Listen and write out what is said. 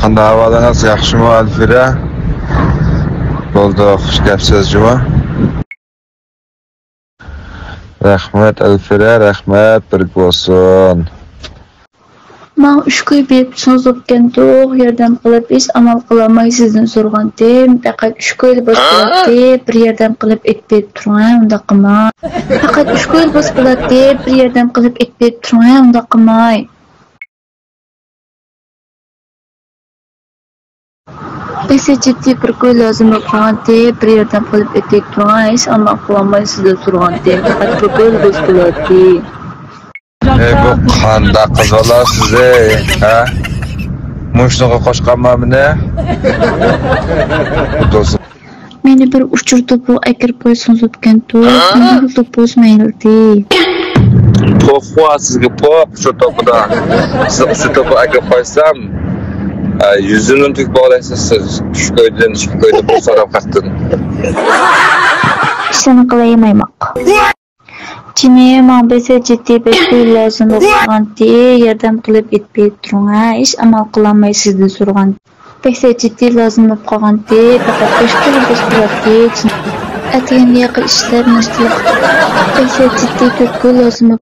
қандай ахуалыңыз жақсы ма әлфира болды қош келіпсіз жұма рахмет әлфира рахмет бірге болсын мау үш күй бейіп сөз өткен тоқ ердем қылып, еш амал қыламай сіздің сұрған тем, пәкәт үш көйл бос болады, бір ердем қылып етпейіп тұрған, онда қымай. Пәкәт үш көйл бос болады, бір ердем қылып етпеп тұрған, онда қымай. Bizi ciddi bir köy lazım yapılandı, bir yerden kalıp etek duran iş ama kullanmayı sizde durandı. Fakat bir köy biz bilardı. E bu qanda qiz қошқан ма ha? Мені бір бұл bir bo'y жүзүмдүн түк баалайсыз сиз түшкөйдөн ичкөйдө бул сарап кактын чыныкылайым аймак тимээ маңбесе жети бетпей лазым болгон тээ жардам кылып этпей туруңа эч амал кыла сізді сизди сурган бесе жети лазым де, калган тээ атегенде кыл